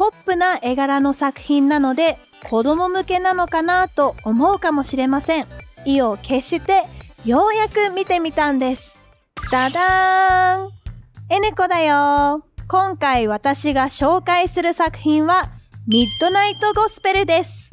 ポップな絵柄の作品なので子供向けなのかなと思うかもしれません。意を決してようやく見てみたんです。ダダーンエネコだよ今回私が紹介する作品はミッドナイトゴスペルです。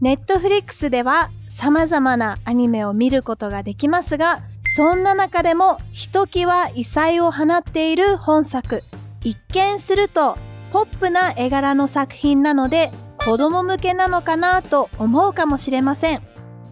ネットフリックスでは様々なアニメを見ることができますが、そんな中でもひときわ異彩を放っている本作。一見するとポップな絵柄の作品なので子供向けなのかなと思うかもしれません。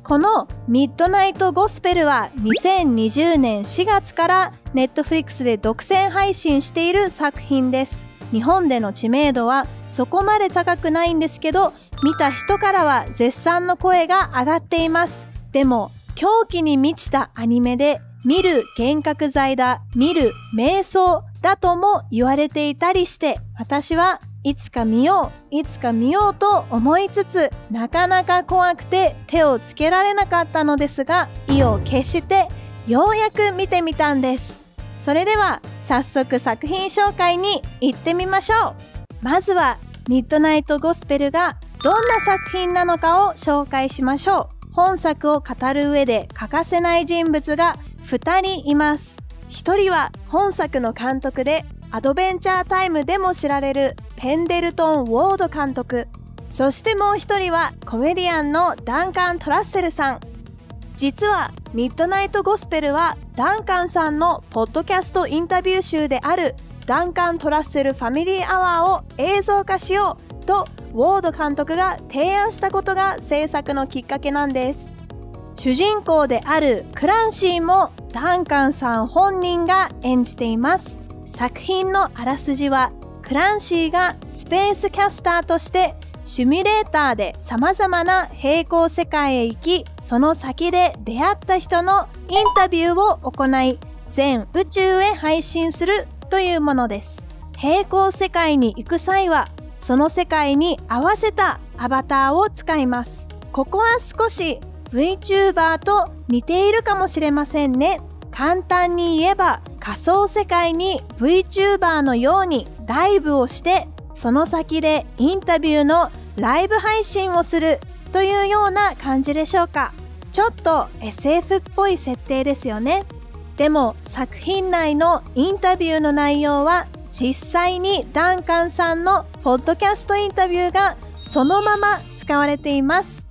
このミッドナイトゴスペルは2020年4月からネットフリックスで独占配信している作品です。日本での知名度はそこまで高くないんですけど、見た人からは絶賛の声が上がっています。でも、狂気に満ちたアニメで見る幻覚剤だ、見る瞑想だとも言われていたりして、私はいつか見よう、いつか見ようと思いつつ、なかなか怖くて手をつけられなかったのですが、意を決してようやく見てみたんです。それでは早速作品紹介に行ってみましょう。まずはミッドナイトゴスペルがどんな作品なのかを紹介しましょう。本作を語る上で欠かせない人物が2人います。1人は本作の監督でアドベンチャータイムでも知られるペンデルトン・ウォード監督。そしてもう1人はコメディアンのダンカン・トラッセルさん。実はミッドナイト・ゴスペルはダンカンさんのポッドキャストインタビュー集であるダンカン・トラッセル・ファミリー・アワーを映像化しようとウォード監督が提案したことが制作のきっかけなんです主人公であるクランシーもダンカンさん本人が演じています。作品のあらすじはクランシーがスペースキャスターとしてシュミュレーターで様々な平行世界へ行きその先で出会った人のインタビューを行い全宇宙へ配信するというものです。平行世界に行く際はその世界に合わせたアバターを使います。ここは少し VTuber と似ているかもしれませんね。簡単に言えば仮想世界に VTuber のようにダイブをしてその先でインタビューのライブ配信をするというような感じでしょうか。ちょっと SF っぽい設定ですよね。でも作品内のインタビューの内容は実際にダンカンさんのポッドキャストインタビューがそのまま使われています。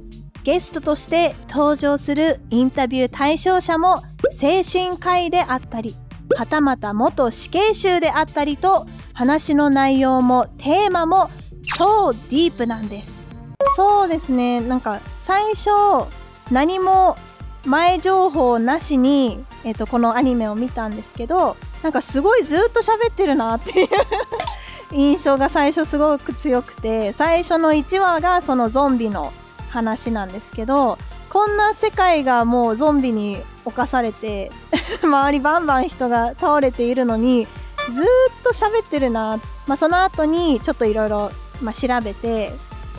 ゲストとして登場するインタビュー対象者も精神科医であったりはたまた元死刑囚であったりと話の内容もテーマも超ディープなんです。そうですね。なんか最初何も前情報なしに、えっと、このアニメを見たんですけどなんかすごいずっと喋ってるなっていう 印象が最初すごく強くて最初の1話がそのゾンビの話なんですけどこんな世界がもうゾンビに侵されて 周りバンバン人が倒れているのにずっと喋ってるな、まあ、その後にちょっといろいろ調べて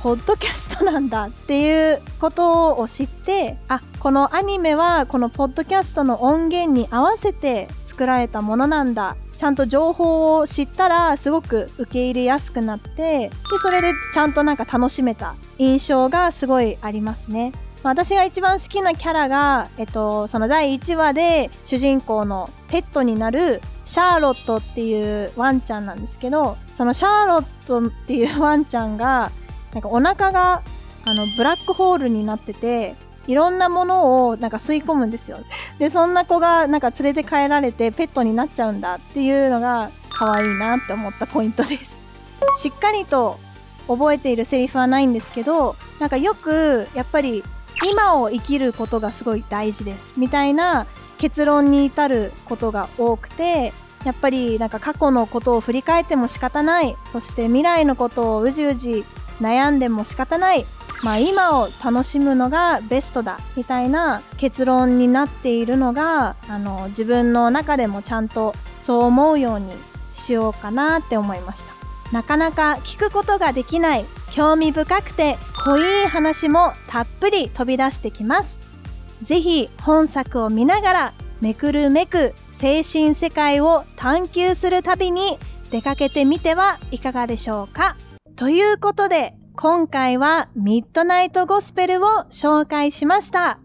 ポッドキャストなんだっていうことを知ってあこのアニメはこのポッドキャストの音源に合わせて作られたものなんだちゃんと情報を知ったらすごく受け入れやすくなってでそれでちゃんとなんか楽しめた印象がすごいありますね。私が一番好きなキャラが、えっと、その第1話で主人公のペットになるシャーロットっていうワンちゃんなんですけどそのシャーロットっていうワンちゃんがなんかお腹があのブラックホールになってていろんなものをなんか吸い込むんですよ。でそんな子がなんか連れて帰られてペットになっちゃうんだっていうのが可愛いなって思ったポイントです。しっかりと覚えているセリフはないんですけどなんかよくやっぱり今を生きることがすごい大事ですみたいな結論に至ることが多くてやっぱりなんか過去のことを振り返っても仕方ないそして未来のことをうじうじ悩んでも仕方ない。まあ、今を楽しむのがベストだみたいな結論になっているのがあの自分の中でもちゃんとそう思うようにしようかなって思いました。なかなか聞くことができない興味深くて濃い話もたっぷり飛び出してきます。是非本作を見ながらめくるめく精神世界を探求する旅に出かけてみてはいかがでしょうか。ということで、今回はミッドナイトゴスペルを紹介しました。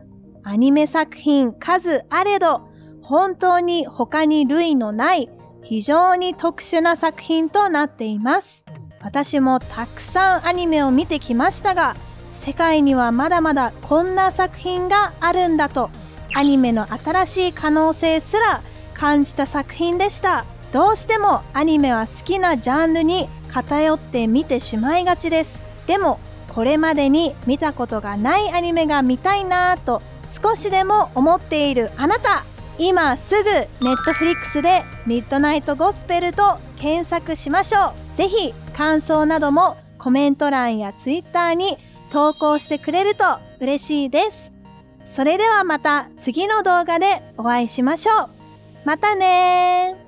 アニメ作品数あれど、本当に他に類のない非常に特殊な作品となっています。私もたくさんアニメを見てきましたが、世界にはまだまだこんな作品があるんだと、アニメの新しい可能性すら感じた作品でした。どうしてもアニメは好きなジャンルに偏って見てしまいがちです。でも、これまでに見たことがないアニメが見たいなぁと少しでも思っているあなた今すぐネットフリックスでミッドナイトゴスペルと検索しましょう。ぜひ感想などもコメント欄やツイッターに投稿してくれると嬉しいです。それではまた次の動画でお会いしましょう。またね